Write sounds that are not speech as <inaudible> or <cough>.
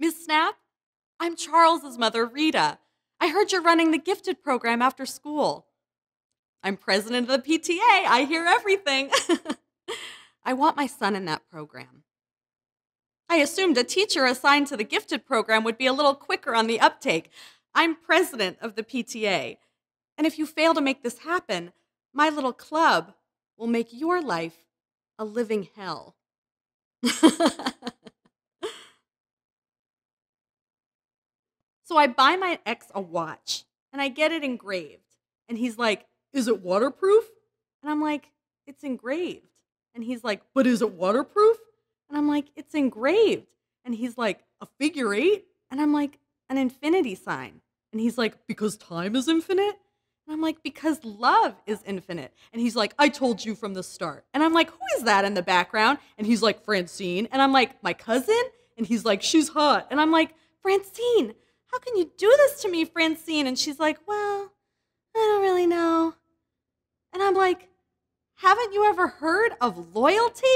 Miss Snap, I'm Charles's mother, Rita. I heard you're running the gifted program after school. I'm president of the PTA. I hear everything. <laughs> I want my son in that program. I assumed a teacher assigned to the gifted program would be a little quicker on the uptake. I'm president of the PTA. And if you fail to make this happen, my little club will make your life a living hell. <laughs> so I buy my ex a watch and I get it engraved. And he's like, Is it waterproof? And I'm like, It's engraved. And he's like, But is it waterproof? And I'm like, It's engraved. And he's like, A figure eight? And I'm like, An infinity sign. And he's like, Because time is infinite? And I'm like, Because love is infinite. And he's like, I told you from the start. And I'm like, Who is that in the background? And he's like, Francine. And I'm like, My cousin? And he's like, She's hot. And I'm like, Francine, how can you do this to me, Francine? And she's like, Well, I don't really know. And I'm like, Haven't you ever heard of loyalty?